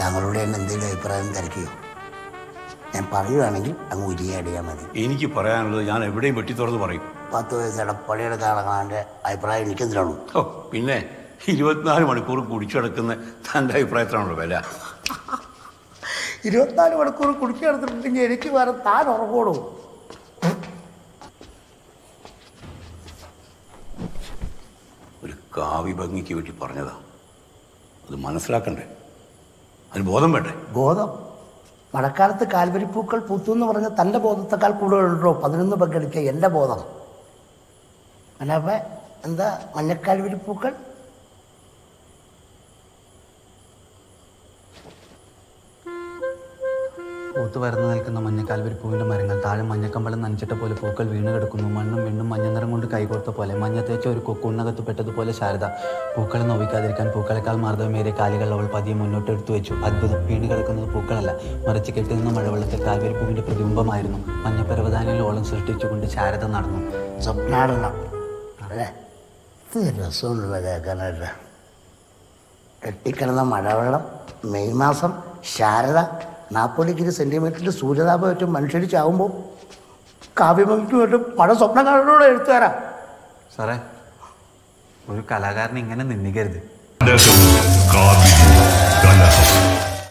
താങ്കളോട് ഞാൻ എന്തെങ്കിലും അഭിപ്രായം തിരക്കിയോ? ഞാൻ പറയുകയാണെങ്കിൽ അങ്ങ് ഉരിയാടിയാൽ മതി. എനിക്ക് പറയാനുള്ളത് ഞാൻ എവിടെയും വെട്ടി തുറന്ന് പറയും. പത്ത് വയസ്സ് പള്ളിയുടെ കാണാന്റെ അഭിപ്രായം എനിക്കെന്തിനാണു ഓ പിന്നെ ഇരുപത്തിനാല് മണിക്കൂർ കുടിച്ചു കിടക്കുന്ന തന്റെ അഭിപ്രായത്തിനാണല്ലോ വില. ഇരുപത്തിനാല് മണിക്കൂർ കുടിച്ചു കിടന്നിട്ടുണ്ടെങ്കിൽ എനിക്ക് വേറെ താൻ ഉറങ്ങോളൂ ഒരു കാവ്യ ഭംഗിക്ക് വേണ്ടി പറഞ്ഞതാ. അത് മനസ്സിലാക്കണ്ടേ? അതിന് ബോധം വേണ്ടേ? ബോധം. മഴക്കാലത്ത് കാൽവരിപ്പൂക്കൾ പൂത്തു എന്ന് പറഞ്ഞ തന്റെ ബോധത്തെക്കാൾ കൂടുതലുണ്ടോ? പതിനൊന്ന് പങ്കെടുക്കുക എന്റെ ബോധം. അല്ലാതെ എന്താ മഞ്ഞക്കാൽവരിപ്പൂക്കൾ? പൂത്ത് നിൽക്കുന്ന മഞ്ഞക്കാൽവരി പൂവിന്റെ മരങ്ങൾ താഴെ മഞ്ഞക്കമ്പളം നനച്ചിട്ട പോലെ പൂക്കൾ വീണ് കിടക്കുന്നു. മണ്ണും വിണ്ണും മഞ്ഞനിറം കൊണ്ട് കൈകോർത്ത പോലെ. മഞ്ഞ തേച്ച ഒരു കൊക്കുണ്ണകത്ത് പെട്ടതുപോലെ ശാരദ പൂക്കളെ നോവിക്കാതിരിക്കാൻ പൂക്കളെക്കാൾ മാർദ്ദവമേറിയ കാലുകൾ അവൾ പതിയെ മുന്നോട്ട് എടുത്തു വെച്ചു. അത്ഭുതം. വീണ് കിടക്കുന്നത് പൂക്കളല്ല. മറിച്ച് കെട്ടിനിന്ന മഴവെള്ളത്തിൽ കാൽവരി പൂവിന്റെ പ്രതിബിംബമായിരുന്നു. മഞ്ഞ പരവതാനിൽ ഓളം സൃഷ്ടിച്ചുകൊണ്ട് ശാരദ നടന്നു. കെട്ടിക്കിടന്ന മഴവെള്ളം മെയ് മാസം ശാരദ നാൽപ്പത് ഡിഗ്രി സെന്റിമീറ്ററിൽ സൂര്യതാപം ഏറ്റവും മനുഷ്യർ ചാവുമ്പോൾ കാവ്യമംഗിക്കുമായിട്ട് പഴ സ്വപ്നം കാണുന്നതോടെ എഴുത്തുകാരാ. സാറേ ഒരു കലാകാരൻ ഇങ്ങനെ നിന്നിക്കരുത്